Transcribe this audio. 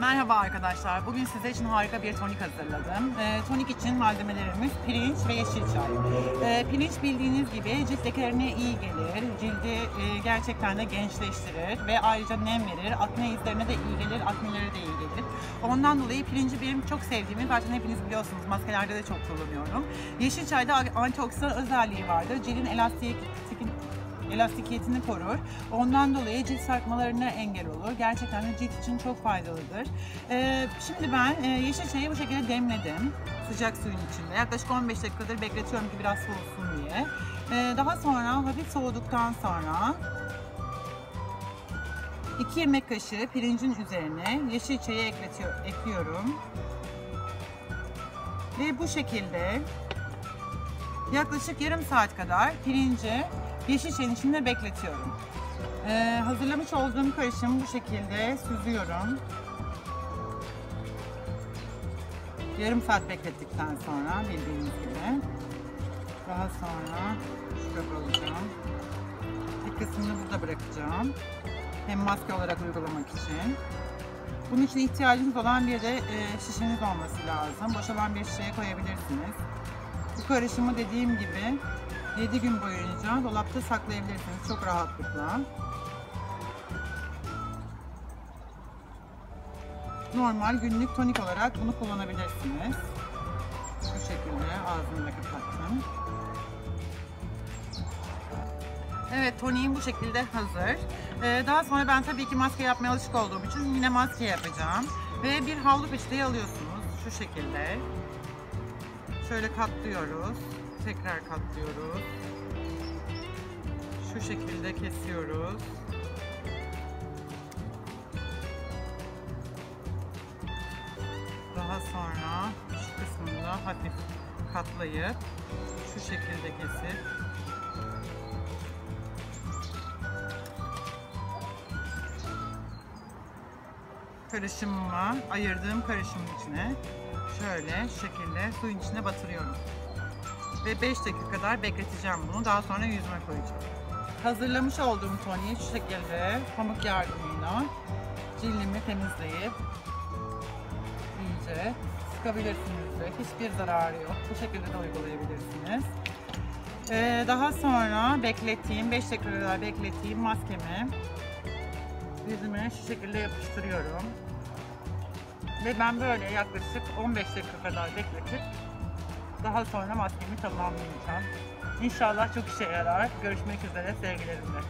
Merhaba arkadaşlar. Bugün size için harika bir tonik hazırladım. E, tonik için malzemelerimiz pirinç ve yeşil çay. E, pirinç bildiğiniz gibi cilt lekelerine iyi gelir. Cildi e, gerçekten de gençleştirir ve ayrıca nem verir. Akne izlerine de iyi gelir, aknelere de iyi gelir. Ondan dolayı pirinci benim çok sevdiğimi zaten hepiniz biliyorsunuz. Maskelerde de çok kullanıyorum. Yeşil çayda antioksidan özelliği vardır. Cildin elastik elastikiyetini korur. Ondan dolayı cilt sarkmalarına engel olur. Gerçekten de cilt için çok faydalıdır. Ee, şimdi ben e, yeşil çayı bu şekilde demledim. Sıcak suyun içinde. Yaklaşık 15 dakikadır bekletiyorum ki biraz soğusun diye. Ee, daha sonra hafif soğuduktan sonra 2 yemek kaşığı pirincin üzerine yeşil çayı ekliyorum. Ve bu şekilde yaklaşık yarım saat kadar pirinci yeşil çayın içinde bekletiyorum. Ee, hazırlamış olduğum karışımı bu şekilde süzüyorum. Yarım saat beklettikten sonra bildiğiniz gibi. Daha sonra şurada alacağım. Bir kısmını burada bırakacağım. Hem maske olarak uygulamak için. Bunun için ihtiyacınız olan bir de e, şişeniz olması lazım. Boşalan bir şişeye koyabilirsiniz. Bu karışımı dediğim gibi 7 gün boyunca dolapta saklayabilirsiniz çok rahatlıkla. Normal günlük tonik olarak bunu kullanabilirsiniz. Bu şekilde ağzını kapattım. Evet toniğim bu şekilde hazır. Ee, daha sonra ben tabii ki maske yapmaya alışık olduğum için yine maske yapacağım. Ve bir havlu peçeteyi alıyorsunuz şu şekilde. Şöyle katlıyoruz. Tekrar katlıyoruz. Şu şekilde kesiyoruz. Daha sonra şu kısmını hafif katlayıp şu şekilde kesip karışımıma ayırdığım karışımın içine şöyle şekilde suyun içine batırıyorum. Ve 5 dakika kadar bekleteceğim bunu. Daha sonra yüzüme koyacağım. Hazırlamış olduğum toniği şu şekilde pamuk yardımıyla cildimi temizleyip iyice sıkabilirsiniz ve hiçbir zararı yok. Bu şekilde de uygulayabilirsiniz. Ee, daha sonra beklettiğim, 5 dakika kadar beklettiğim maskemi yüzüme şu şekilde yapıştırıyorum. Ve ben böyle yaklaşık 15 dakika kadar bekletip daha sonra maskemi tamamlayacağım. İnşallah çok işe yarar. Görüşmek üzere sevgilerimle.